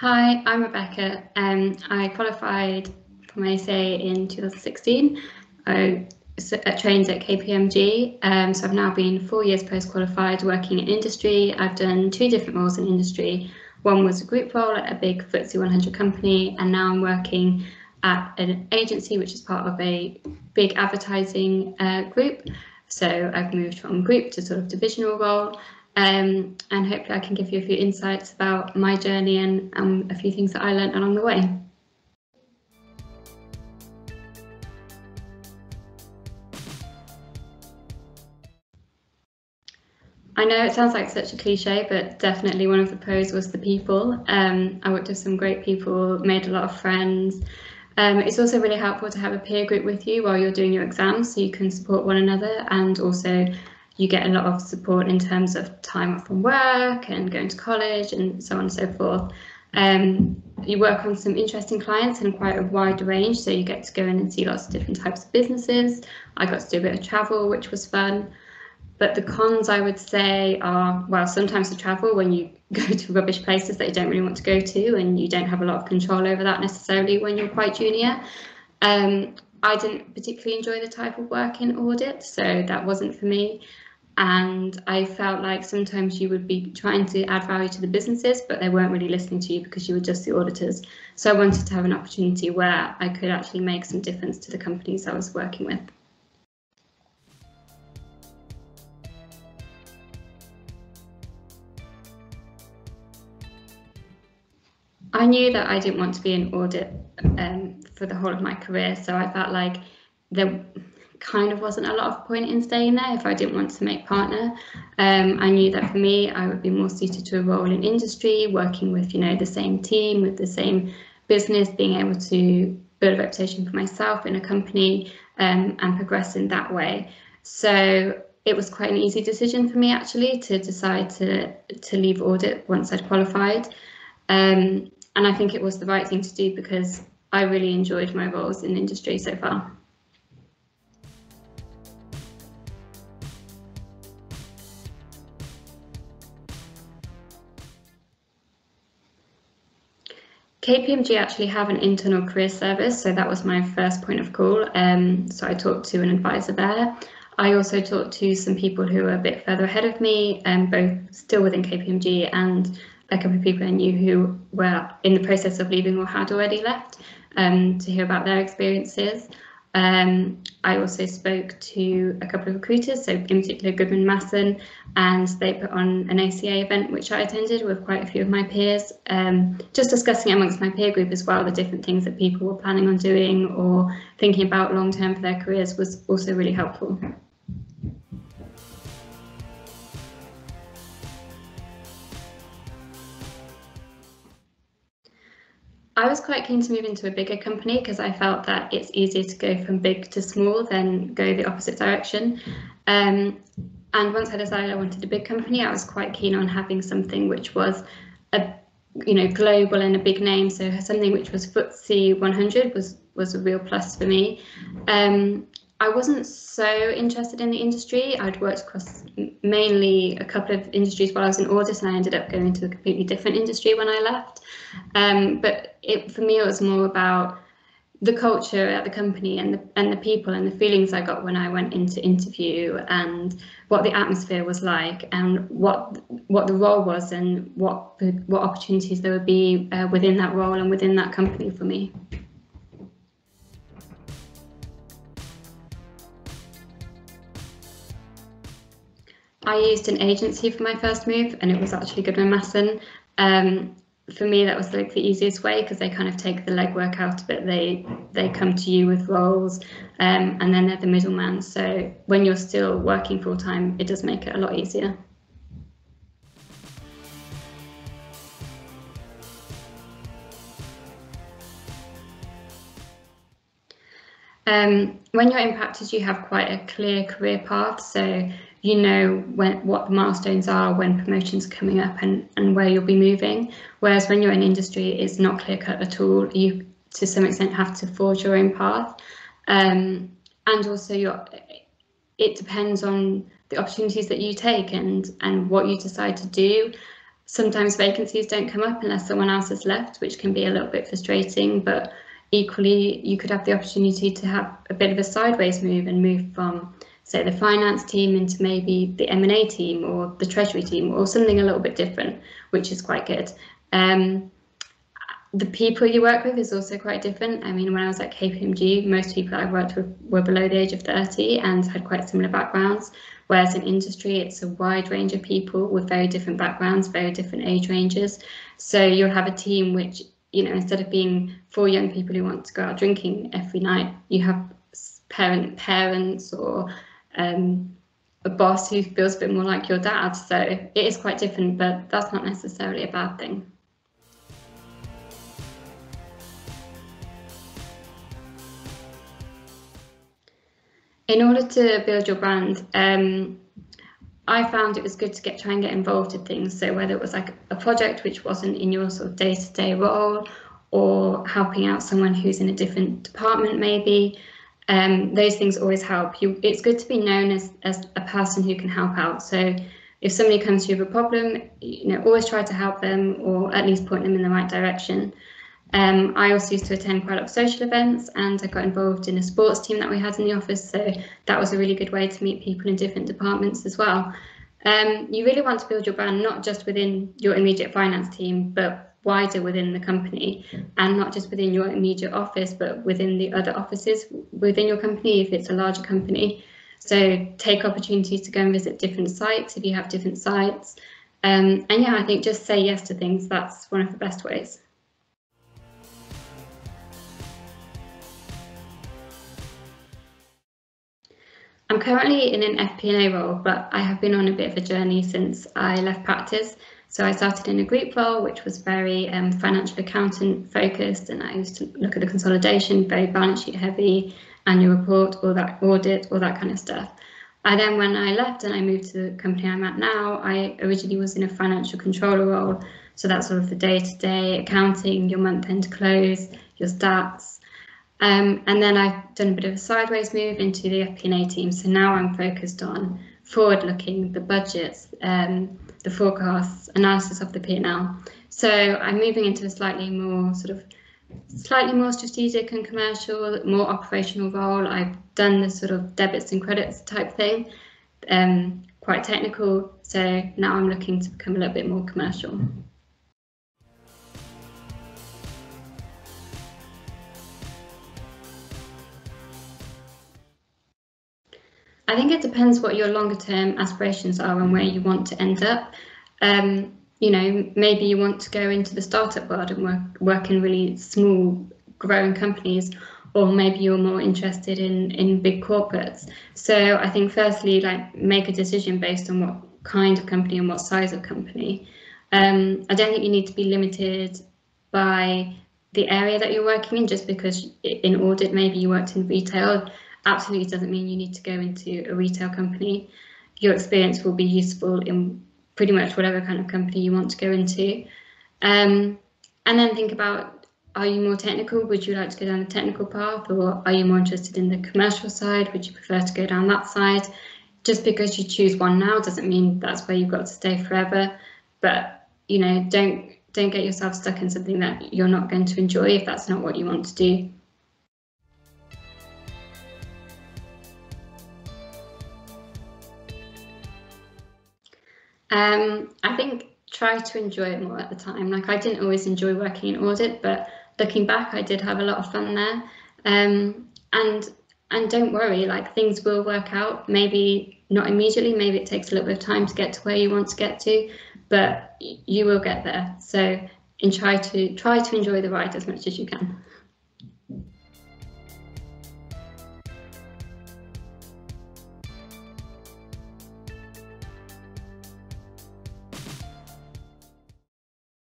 Hi, I'm Rebecca. Um, I qualified for my ACA in 2016. I trained at KPMG, um, so I've now been four years post-qualified working in industry. I've done two different roles in industry. One was a group role at a big FTSE 100 company, and now I'm working at an agency which is part of a big advertising uh, group. So I've moved from group to sort of divisional role, um, and hopefully I can give you a few insights about my journey and um, a few things that I learned along the way. I know it sounds like such a cliche, but definitely one of the pros was the people. Um, I worked with some great people, made a lot of friends. Um, it's also really helpful to have a peer group with you while you're doing your exams so you can support one another and also you get a lot of support in terms of time off from work and going to college and so on and so forth. Um, you work on some interesting clients and quite a wide range, so you get to go in and see lots of different types of businesses. I got to do a bit of travel, which was fun. But the cons, I would say, are well, sometimes the travel when you go to rubbish places that you don't really want to go to, and you don't have a lot of control over that necessarily when you're quite junior. Um, I didn't particularly enjoy the type of work in audit, so that wasn't for me and I felt like sometimes you would be trying to add value to the businesses, but they weren't really listening to you because you were just the auditors. So I wanted to have an opportunity where I could actually make some difference to the companies I was working with. I knew that I didn't want to be in audit um, for the whole of my career, so I felt like there kind of wasn't a lot of point in staying there if I didn't want to make partner. Um, I knew that for me, I would be more suited to a role in industry, working with, you know, the same team, with the same business, being able to build a reputation for myself in a company um, and progress in that way. So it was quite an easy decision for me actually to decide to to leave audit once I'd qualified. Um, and I think it was the right thing to do because I really enjoyed my roles in industry so far. KPMG actually have an internal career service, so that was my first point of call. Um, so I talked to an advisor there. I also talked to some people who were a bit further ahead of me, um, both still within KPMG and a couple of people I knew who were in the process of leaving or had already left um, to hear about their experiences. Um, I also spoke to a couple of recruiters, so in particular Goodman Masson, and they put on an ACA event which I attended with quite a few of my peers, um, just discussing amongst my peer group as well the different things that people were planning on doing or thinking about long term for their careers was also really helpful. I was quite keen to move into a bigger company because I felt that it's easier to go from big to small than go the opposite direction. Um, and once I decided I wanted a big company, I was quite keen on having something which was a you know global and a big name. So something which was FTSE 100 was was a real plus for me. Um, I wasn't so interested in the industry. I'd worked across mainly a couple of industries while I was in audit, and I ended up going to a completely different industry when I left. Um, but it, for me, it was more about the culture at the company and the and the people and the feelings I got when I went into interview and what the atmosphere was like and what what the role was and what what opportunities there would be uh, within that role and within that company for me. I used an agency for my first move, and it was actually Goodman Masson. Um, for me, that was like the easiest way because they kind of take the legwork out of it. They they come to you with roles, um, and then they're the middleman. So when you're still working full time, it does make it a lot easier. Um, when you're in practice, you have quite a clear career path. So you know when what the milestones are when promotions are coming up and, and where you'll be moving. Whereas when you're in industry, it's not clear cut at all. You to some extent have to forge your own path. Um, and also your it depends on the opportunities that you take and and what you decide to do. sometimes vacancies don't come up unless someone else has left, which can be a little bit frustrating, but equally you could have the opportunity to have a bit of a sideways move and move from say the finance team into maybe the M&A team or the treasury team or something a little bit different, which is quite good. Um, the people you work with is also quite different. I mean, when I was at KPMG, most people I worked with were below the age of 30 and had quite similar backgrounds. Whereas in industry, it's a wide range of people with very different backgrounds, very different age ranges. So you'll have a team which, you know, instead of being four young people who want to go out drinking every night, you have parent parents or um, a boss who feels a bit more like your dad. So it is quite different, but that's not necessarily a bad thing. in order to build your brand, um, I found it was good to get try and get involved in things. So whether it was like a project which wasn't in your sort of day-to-day role, or helping out someone who's in a different department, maybe. Um, those things always help. You, it's good to be known as, as a person who can help out. So if somebody comes to you with a problem, you know, always try to help them or at least point them in the right direction. Um, I also used to attend quite a lot of social events and I got involved in a sports team that we had in the office. So that was a really good way to meet people in different departments as well. Um, you really want to build your brand not just within your immediate finance team, but wider within the company and not just within your immediate office, but within the other offices within your company if it's a larger company. So take opportunities to go and visit different sites if you have different sites. Um, and yeah, I think just say yes to things. That's one of the best ways. I'm currently in an FP&A role, but I have been on a bit of a journey since I left practice. So I started in a group role, which was very um, financial accountant focused, and I used to look at the consolidation, very balance sheet heavy, annual report, all that audit, all that kind of stuff. I then, when I left and I moved to the company I'm at now, I originally was in a financial controller role. So that's sort of the day-to-day -day accounting, your month-end close, your stats, um, and then I've done a bit of a sideways move into the FP&A team. So now I'm focused on forward-looking, the budgets, um, the forecasts, analysis of the P&L. So I'm moving into a slightly more sort of slightly more strategic and commercial, more operational role. I've done the sort of debits and credits type thing, um, quite technical. So now I'm looking to become a little bit more commercial. I think it depends what your longer term aspirations are and where you want to end up. Um, you know, maybe you want to go into the startup world and work work in really small, growing companies, or maybe you're more interested in in big corporates. So I think firstly, like make a decision based on what kind of company and what size of company. Um, I don't think you need to be limited by the area that you're working in just because in audit maybe you worked in retail absolutely doesn't mean you need to go into a retail company. Your experience will be useful in pretty much whatever kind of company you want to go into. Um, and then think about, are you more technical? Would you like to go down the technical path or are you more interested in the commercial side? Would you prefer to go down that side? Just because you choose one now doesn't mean that's where you've got to stay forever. But, you know, don't don't get yourself stuck in something that you're not going to enjoy if that's not what you want to do. Um, I think try to enjoy it more at the time. Like I didn't always enjoy working in audit, but looking back, I did have a lot of fun there. Um, and and don't worry, like things will work out. Maybe not immediately. Maybe it takes a little bit of time to get to where you want to get to, but you will get there. So and try to try to enjoy the ride as much as you can.